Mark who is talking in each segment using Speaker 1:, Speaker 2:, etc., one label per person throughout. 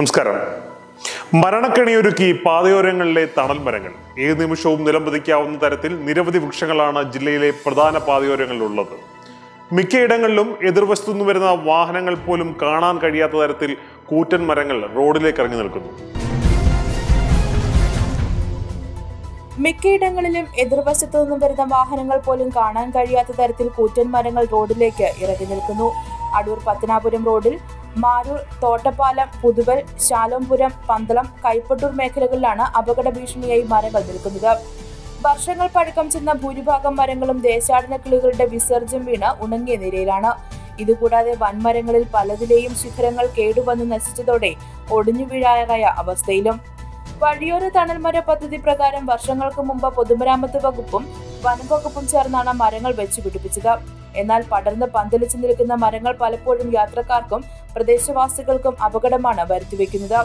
Speaker 1: നമസ്കാരം. മരണക്കണിയൊരുക്കി പാതയോരങ്ങളിലെ തണൽ മരങ്ങൾ. ഏത് നിമിഷവും നിലംപതിക്കാവുന്ന തരത്തിൽ നിരവധി വൃക്ഷങ്ങളാണ് ജില്ലയിലെ പ്രധാന പാതയോരങ്ങളിലുള്ളത്. മിക്കയിടങ്ങളിലും എതിർവശത്തു നിന്ന് വരുന്ന വാഹനങ്ങൾ പോലും കാണാൻ കഴിയാത്ത തരത്തിൽ കൂറ്റൻ മരങ്ങൾ റോഡിലേക്ക് ഇറങ്ങി നിൽക്കുന്നു.
Speaker 2: മിക്കയിടങ്ങളിലും എതിർവശത്തു നിന്നും വരുന്ന വാഹനങ്ങൾ പോലും കാണാൻ കഴിയാത്ത തരത്തിൽ കൂറ്റൻ മരങ്ങൾ റോഡിലേക്ക് ഇറങ്ങി നിൽക്കുന്നു. അടൂർ പത്തനാപുരം റോഡിൽ മാരൂർ തോട്ടപ്പാലം പുതുവൽ ശാലോംപുരം പന്തളം കൈപ്പട്ടൂർ മേഖലകളിലാണ് അപകട ഭീഷണിയായി മരങ്ങൾ നിൽക്കുന്നത്. വർഷങ്ങൾ പഴക്കം ചെന്ന ഭൂരിഭാഗം മരങ്ങളും ദേശാടന കിളികളുടെ വിസർജ്യം വീണ് ഉണങ്ങിയ നിലയിലാണ്. ഇതുകൂടാതെ വൻമരങ്ങളിൽ പലതിലെയും ശിഖരങ്ങൾ കേടുവന്ന് നശിച്ചതോടെ ഒടിഞ്ഞു വീഴാറായ അവസ്ഥയിലും. വഴിയോര തണൽമര പദ്ധതി പ്രകാരം വർഷങ്ങൾക്ക് മുമ്പ് പൊതുമരാമത്ത് വകുപ്പും വനംവകുപ്പും ചേർന്നാണ് മരങ്ങൾ വെച്ചു പിടിപ്പിച്ചത് എന്നാൽ പടർന്ന് പന്തലിച്ചു നിൽക്കുന്ന മരങ്ങൾ പലപ്പോഴും യാത്രക്കാർക്കും പ്രദേശവാസികൾക്കും അപകടമാണ് വരുത്തിവെക്കുന്നത്.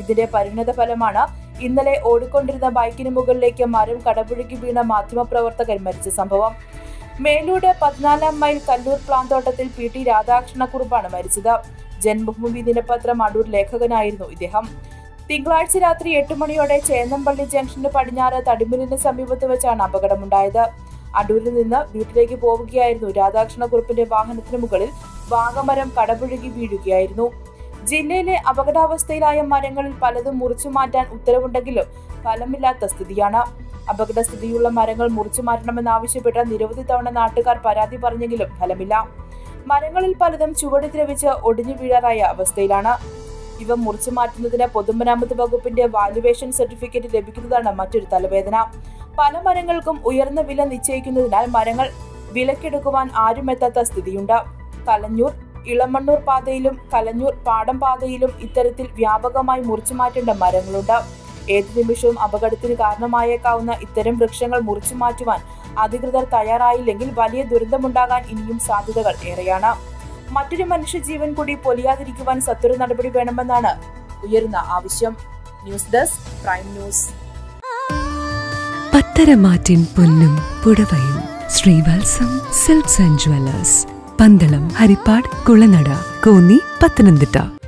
Speaker 2: ഇതിന്റെ പരിണത ഫലമാണ് ഇന്നലെ ഓടിക്കൊണ്ടിരുന്ന ബൈക്കിന് മുകളിലേക്ക് മരം കടപുഴകി വീണ മാധ്യമപ്രവർത്തകൻ മരിച്ച സംഭവം. മേലൂട് പതിനാലാം മൈൽ കല്ലൂർ പ്ലാന്തോട്ടത്തിൽ പി ടി രാധാകൃഷ്ണക്കുറുപ്പാണ് മരിച്ചത്. ജന്മഭൂമി ദിനപത്രം അടൂർ ലേഖകനായിരുന്നു ഇദ്ദേഹം. തിങ്കളാഴ്ച രാത്രി എട്ട് മണിയോടെ ചേന്നംപള്ളി ജംഗ്ഷന് പടിഞ്ഞാറ് തടിമുലിന് സമീപത്ത് വെച്ചാണ് അപകടമുണ്ടായത്. അടൂരിൽ നിന്ന് വീട്ടിലേക്ക് പോവുകയായിരുന്നു. രാധാകൃഷ്ണക്കുറുപ്പിന്റെ വാഹനത്തിന് മുകളിൽ വാഗമരം കടപുഴകി വീഴുകയായിരുന്നു. ജില്ലയിലെ അപകടാവസ്ഥയിലായ മരങ്ങളിൽ പലതും മുറിച്ചു മാറ്റാൻ ഉത്തരവുണ്ടെങ്കിലും ഫലമില്ലാത്ത സ്ഥിതിയാണ്. അപകടസ്ഥിതിയുള്ള മരങ്ങൾ മുറിച്ചു മാറ്റണമെന്നാവശ്യപ്പെട്ട് നിരവധി തവണ നാട്ടുകാർ പരാതി പറഞ്ഞെങ്കിലും ഫലമില്ല. മരങ്ങളിൽ പലതും ചുവട് ദ്രവിച്ച് ഒടിഞ്ഞു വീഴാറായ അവസ്ഥയിലാണ്. ഇവ മുറിച്ചു മാറ്റുന്നതിന് പൊതുമരാമത്ത് വകുപ്പിന്റെ വാലുവേഷൻ സർട്ടിഫിക്കറ്റ് ലഭിക്കുന്നതാണ് മറ്റൊരു തലവേദന. പല മരങ്ങൾക്കും ഉയർന്ന വില നിശ്ചയിക്കുന്നതിനാൽ മരങ്ങൾ വിലക്കെടുക്കുവാൻ ആരുമെത്താത്ത സ്ഥിതിയുണ്ട്. കലഞ്ഞൂർ ഇളമണ്ണൂർ പാതയിലും കലഞ്ഞൂർ പാടം പാതയിലും ഇത്തരത്തിൽ വ്യാപകമായി മുറിച്ചു മാറ്റേണ്ട മരങ്ങളുണ്ട്. ഏത് നിമിഷവും അപകടത്തിന് കാരണമായേക്കാവുന്ന ഇത്തരം വൃക്ഷങ്ങൾ മുറിച്ചു മാറ്റുവാൻ അധികൃതർ തയ്യാറായില്ലെങ്കിൽ വലിയ ദുരന്തമുണ്ടാകാൻ ഇനിയും സാധ്യതകൾ ഏറെയാണ്. മറ്റൊരു മനുഷ്യജീവൻ കൂടി പൊലിയാതിരിക്കുവാൻ സത്വര നടപടി വേണമെന്നാണ് ഉയരുന്ന ആവശ്യം. News desk prime news.
Speaker 3: പത്തരമാറ്റിൻ പൊന്നും പുടവയും. Sreevalsam silks and jewellers. Pandalam Haripad Kulanada Konni Pathanamthitta.